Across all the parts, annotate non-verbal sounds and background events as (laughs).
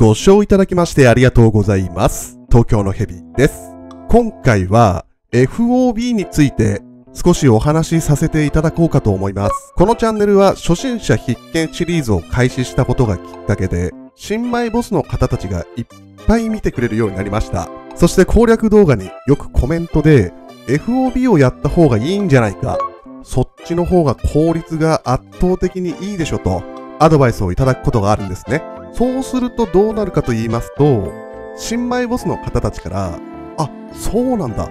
ご視聴いただきましてありがとうございます。東京のヘビです。今回は FOB について少しお話しさせていただこうかと思います。このチャンネルは初心者必見シリーズを開始したことがきっかけで、新米ボスの方たちがいっぱい見てくれるようになりました。そして攻略動画によくコメントで、FOB をやった方がいいんじゃないか。そっちの方が効率が圧倒的にいいでしょと、アドバイスをいただくことがあるんですね。そうするとどうなるかと言いますと、新米ボスの方たちから、あ、そうなんだ。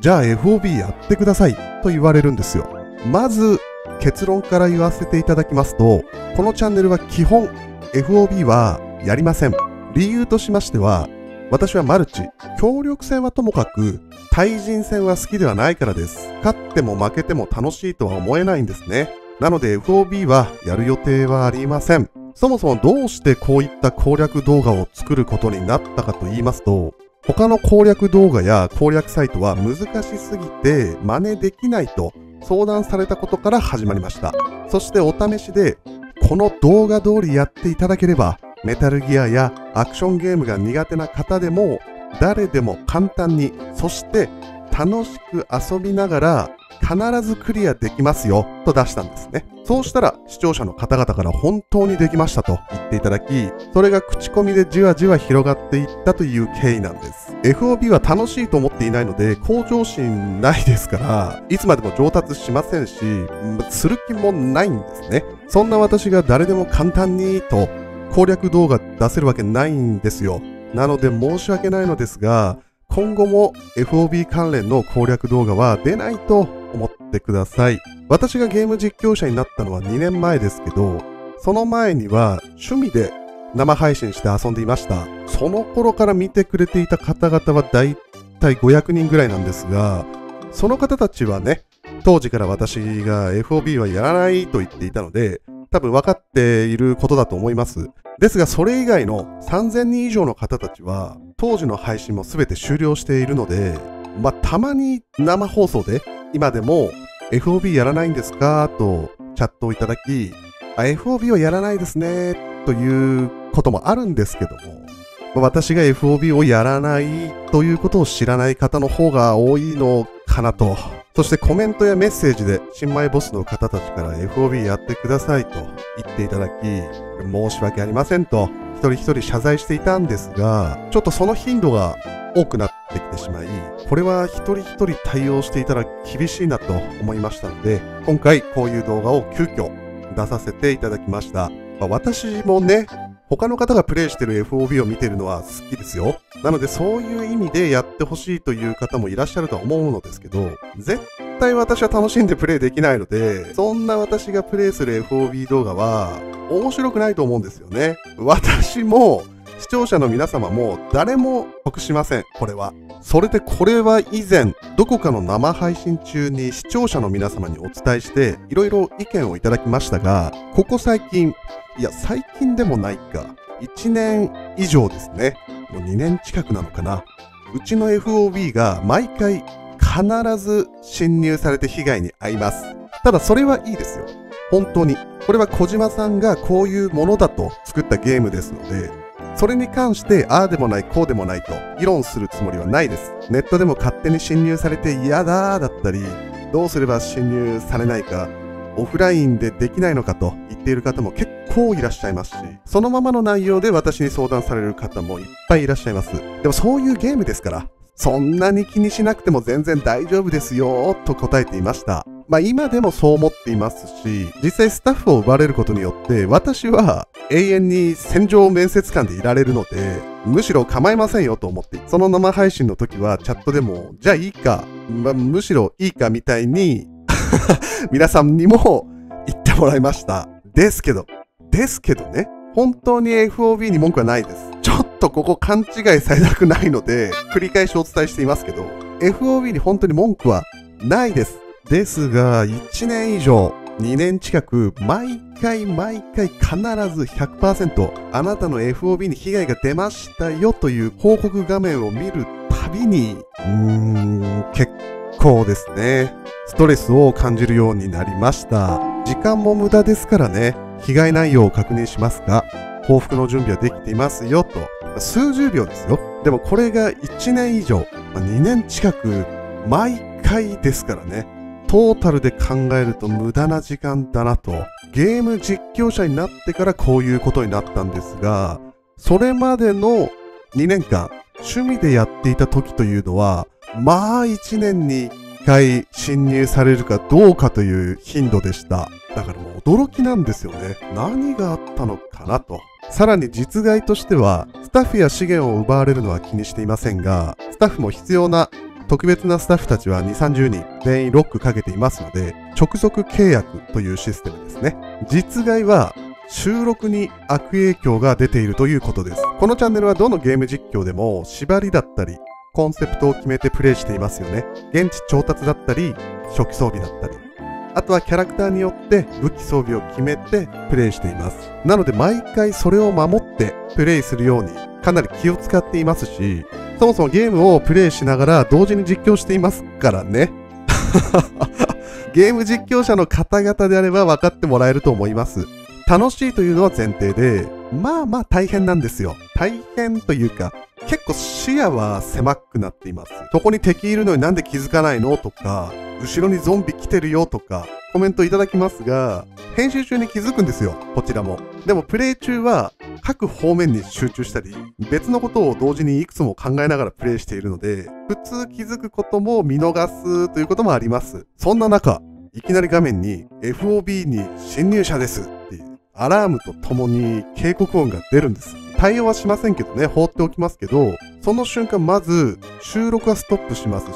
じゃあ FOB やってくださいと言われるんですよ。まず結論から言わせていただきますと、このチャンネルは基本 FOB はやりません。理由としましては、私はマルチ、協力戦はともかく、対人戦は好きではないからです。勝っても負けても楽しいとは思えないんですね。なので FOB はやる予定はありません。そもそもどうしてこういった攻略動画を作ることになったかと言いますと、他の攻略動画や攻略サイトは難しすぎて真似できないと相談されたことから始まりました。そしてお試しで、この動画通りやっていただければ、メタルギアやアクションゲームが苦手な方でも、誰でも簡単に、そして楽しく遊びながら必ずクリアできますよと出したんですね。そうしたら視聴者の方々から本当にできましたと言っていただき、それが口コミでじわじわ広がっていったという経緯なんです。FOB は楽しいと思っていないので向上心ないですから、いつまでも上達しませんし、する気もないんですね。そんな私が誰でも簡単にと攻略動画出せるわけないんですよ。なので申し訳ないのですが、今後も FOB 関連の攻略動画は出ないと思ってください。私がゲーム実況者になったのは2年前ですけど、その前には趣味で生配信して遊んでいました。その頃から見てくれていた方々はだいたい500人ぐらいなんですが、その方たちはね、当時から私が FOB はやらないと言っていたので、多分分かっていることだと思います。ですが、それ以外の3000人以上の方たちは、当時の配信も全て終了しているので、まあ、たまに生放送で、今でも FOB やらないんですか？とチャットをいただき、FOB をやらないですね、ということもあるんですけども、私が FOB をやらないということを知らない方の方が多いのかなと。そしてコメントやメッセージで新米ボスの方たちから FOB やってくださいと言っていただき、申し訳ありませんと一人一人謝罪していたんですが、ちょっとその頻度が多くなってきてしまい、これは一人一人対応していたら厳しいなと思いましたので、今回こういう動画を急遽出させていただきました。まあ私もね、他の方がプレイしてる FOB を見てるのは好きですよ。なのでそういう意味でやってほしいという方もいらっしゃるとは思うのですけど、絶対私は楽しんでプレイできないので、そんな私がプレイする FOB 動画は面白くないと思うんですよね。私も視聴者の皆様も誰も得しません、これは。それでこれは以前、どこかの生配信中に視聴者の皆様にお伝えして、いろいろ意見をいただきましたが、ここ最近、いや、最近でもないか。1年以上ですね。もう2年近くなのかな。うちの FOB が毎回必ず侵入されて被害に遭います。ただそれはいいですよ。本当に。これは小島さんがこういうものだと作ったゲームですので、それに関してああでもないこうでもないと議論するつもりはないです。ネットでも勝手に侵入されて嫌だーだったり、どうすれば侵入されないか、オフラインでできないのかと言っている方も結構いらっしゃいますし、そのままの内容で私に相談される方もいっぱいいらっしゃいます。でもそういうゲームですから、そんなに気にしなくても全然大丈夫ですよと答えていました。まあ今でもそう思っていますし、実際スタッフを奪われることによって私は永遠に戦場面接官でいられるので、むしろ構いませんよと思って、その生配信の時はチャットでも、じゃあいいか、まあ、むしろいいかみたいに (laughs) 皆さんにも言ってもらいました。ですけど、ですけどね、本当に FOB に文句はないです。ちょっとここ勘違いされたくないので、繰り返しお伝えしていますけど、FOB に本当に文句はないです。ですが、1年以上、2年近く、毎回毎回必ず100%、あなたの FOB に被害が出ましたよという報告画面を見るたびに、うーん、結構ですね、ストレスを感じるようになりました。時間も無駄ですからね、被害内容を確認しますが、報復の準備はできていますよと。数十秒ですよ。でもこれが1年以上、2年近く毎回ですからね。トータルで考えると無駄な時間だなと。ゲーム実況者になってからこういうことになったんですが、それまでの2年間、趣味でやっていた時というのは、まあ1年に1回侵入されるかどうかという頻度でした。だからもう驚きなんですよね。何があったのかなと。さらに実害としては、スタッフや資源を奪われるのは気にしていませんが、スタッフも必要な特別なスタッフたちは2、30人全員ロックかけていますので、直属契約というシステムですね。実害は収録に悪影響が出ているということです。このチャンネルはどのゲーム実況でも縛りだったり、コンセプトを決めてプレイしていますよね。現地調達だったり、初期装備だったり。あとはキャラクターによって武器装備を決めてプレイしています。なので毎回それを守ってプレイするようにかなり気を使っていますし、そもそもゲームをプレイしながら同時に実況していますからね。(laughs) ゲーム実況者の方々であれば分かってもらえると思います。楽しいというのは前提で、まあまあ大変なんですよ。大変というか、結構視野は狭くなっています。そこに敵いるのになんで気づかないのとか、後ろにゾンビ来てるよとか、コメントいただきますが、編集中に気づくんですよ、こちらも。でもプレイ中は各方面に集中したり、別のことを同時にいくつも考えながらプレイしているので、普通気づくことも見逃すということもあります。そんな中、いきなり画面に FOB に侵入者ですアラームとともに警告音が出るんです。対応はしませんけどね、放っておきますけど、その瞬間まず収録はストップしますし、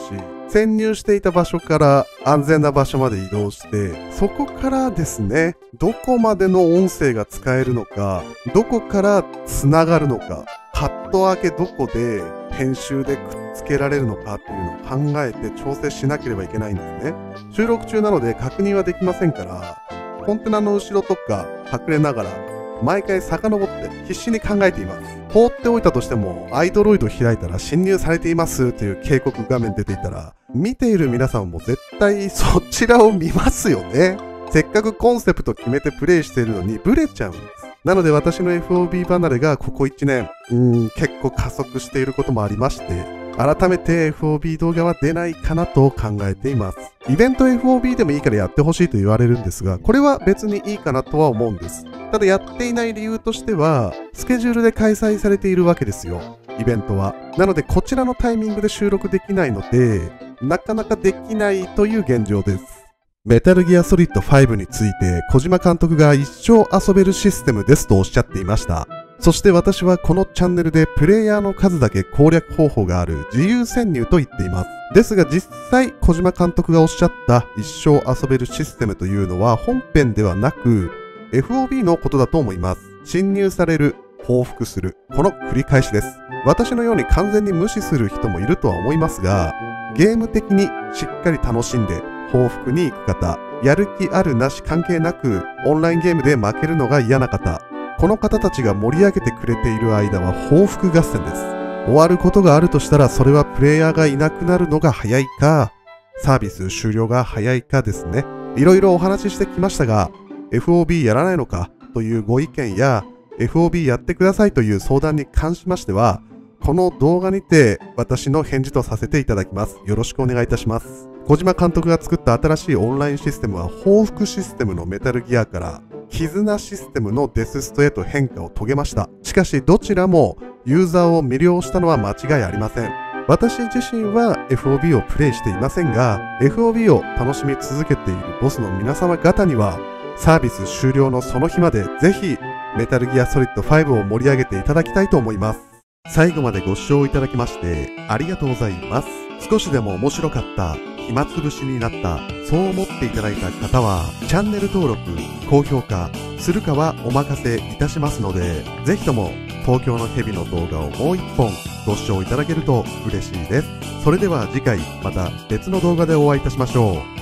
潜入していた場所から安全な場所まで移動して、そこからですね、どこまでの音声が使えるのか、どこから繋がるのか、カット分けどこで編集でくっつけられるのかっていうのを考えて調整しなければいけないんですね。収録中なので確認はできませんから、コンテナの後ろとか隠れながら毎回遡って必死に考えています。放っておいたとしても、アイドロイド開いたら侵入されていますという警告画面出ていたら、見ている皆さんも絶対そちらを見ますよね。せっかくコンセプト決めてプレイしているのにブレちゃうんです。なので私の FOB 離れがここ1年、うん、結構加速していることもありまして、改めて FOB 動画は出ないかなと考えています。イベント FOB でもいいからやってほしいと言われるんですが、これは別にいいかなとは思うんです。ただやっていない理由としては、スケジュールで開催されているわけですよ。イベントは。なのでこちらのタイミングで収録できないので、なかなかできないという現状です。メタルギアソリッド5について小島監督が一生遊べるシステムですとおっしゃっていました。そして私はこのチャンネルでプレイヤーの数だけ攻略方法がある自由潜入と言っています。ですが実際小島監督がおっしゃった一生遊べるシステムというのは本編ではなく FOB のことだと思います。侵入される、報復する、この繰り返しです。私のように完全に無視する人もいるとは思いますが、ゲーム的にしっかり楽しんで報復に行く方、やる気あるなし関係なくオンラインゲームで負けるのが嫌な方、この方たちが盛り上げてくれている間は報復合戦です。終わることがあるとしたらそれはプレイヤーがいなくなるのが早いか、サービス終了が早いかですね。いろいろお話ししてきましたが、FOB やらないのかというご意見や、FOB やってくださいという相談に関しましては、この動画にて私の返事とさせていただきます。よろしくお願いいたします。小島監督が作った新しいオンラインシステムは報復システムのメタルギアから絆システムのデスストへと変化を遂げました。しかしどちらもユーザーを魅了したのは間違いありません。私自身は FOB をプレイしていませんが、FOB を楽しみ続けているボスの皆様方には、サービス終了のその日までぜひメタルギアソリッド5を盛り上げていただきたいと思います。最後までご視聴いただきましてありがとうございます。少しでも面白かった暇つぶしになった、そう思っていただいた方は、チャンネル登録、高評価するかはお任せいたしますので、ぜひとも東京の蛇の動画をもう一本ご視聴いただけると嬉しいです。それでは次回また別の動画でお会いいたしましょう。